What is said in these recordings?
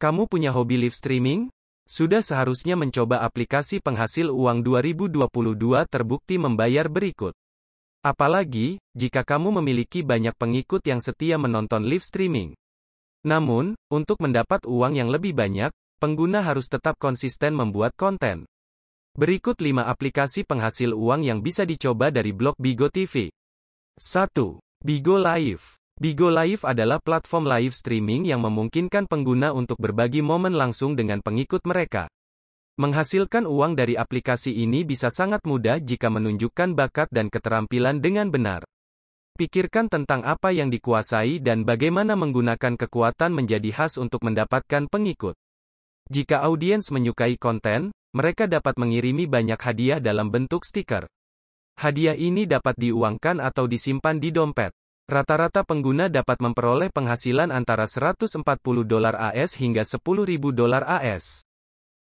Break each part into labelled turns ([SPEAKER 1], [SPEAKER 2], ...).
[SPEAKER 1] Kamu punya hobi live streaming? Sudah seharusnya mencoba aplikasi penghasil uang 2022 terbukti membayar berikut. Apalagi, jika kamu memiliki banyak pengikut yang setia menonton live streaming. Namun, untuk mendapat uang yang lebih banyak, pengguna harus tetap konsisten membuat konten. Berikut 5 aplikasi penghasil uang yang bisa dicoba dari blog Bigo TV. 1. Bigo Live. Bigo Live adalah platform live streaming yang memungkinkan pengguna untuk berbagi momen langsung dengan pengikut mereka. Menghasilkan uang dari aplikasi ini bisa sangat mudah jika menunjukkan bakat dan keterampilan dengan benar. Pikirkan tentang apa yang dikuasai dan bagaimana menggunakan kekuatan menjadi khas untuk mendapatkan pengikut. Jika audiens menyukai konten, mereka dapat mengirimi banyak hadiah dalam bentuk stiker. Hadiah ini dapat diuangkan atau disimpan di dompet. Rata-rata pengguna dapat memperoleh penghasilan antara 140 dolar AS hingga 10.000 dolar AS.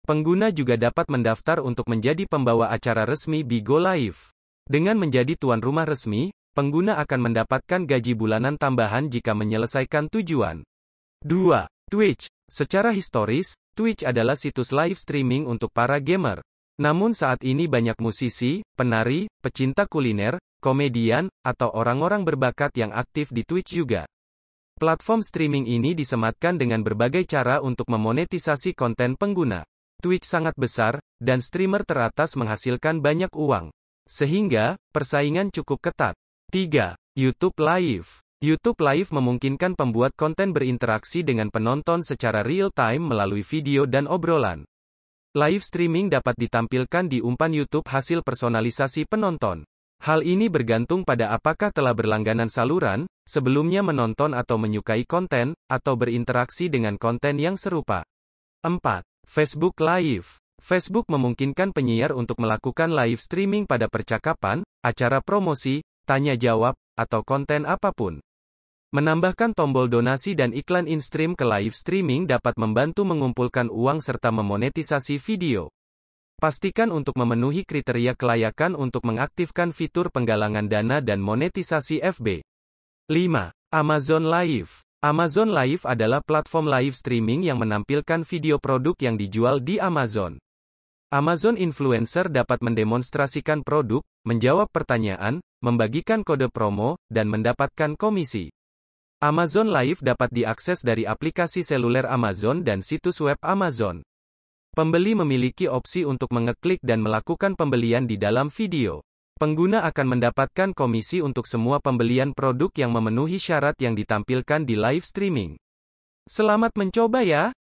[SPEAKER 1] Pengguna juga dapat mendaftar untuk menjadi pembawa acara resmi Bigo Live. Dengan menjadi tuan rumah resmi, pengguna akan mendapatkan gaji bulanan tambahan jika menyelesaikan tujuan. 2. Twitch. Secara historis, Twitch adalah situs live streaming untuk para gamer. Namun saat ini banyak musisi, penari, pecinta kuliner, komedian, atau orang-orang berbakat yang aktif di Twitch juga. Platform streaming ini disematkan dengan berbagai cara untuk memonetisasi konten pengguna. Twitch sangat besar, dan streamer teratas menghasilkan banyak uang. Sehingga, persaingan cukup ketat. 3. YouTube Live. YouTube Live memungkinkan pembuat konten berinteraksi dengan penonton secara real-time melalui video dan obrolan. Live streaming dapat ditampilkan di umpan YouTube hasil personalisasi penonton. Hal ini bergantung pada apakah telah berlangganan saluran, sebelumnya menonton atau menyukai konten, atau berinteraksi dengan konten yang serupa. 4. Facebook Live. Facebook memungkinkan penyiar untuk melakukan live streaming pada percakapan, acara promosi, tanya jawab, atau konten apa pun. Menambahkan tombol donasi dan iklan in-stream ke live streaming dapat membantu mengumpulkan uang serta memonetisasi video. Pastikan untuk memenuhi kriteria kelayakan untuk mengaktifkan fitur penggalangan dana dan monetisasi FB. 5. Amazon Live. Amazon Live adalah platform live streaming yang menampilkan video produk yang dijual di Amazon. Amazon influencer dapat mendemonstrasikan produk, menjawab pertanyaan, membagikan kode promo, dan mendapatkan komisi. Amazon Live dapat diakses dari aplikasi seluler Amazon dan situs web Amazon. Pembeli memiliki opsi untuk mengeklik dan melakukan pembelian di dalam video. Pengguna akan mendapatkan komisi untuk semua pembelian produk yang memenuhi syarat yang ditampilkan di live streaming. Selamat mencoba ya!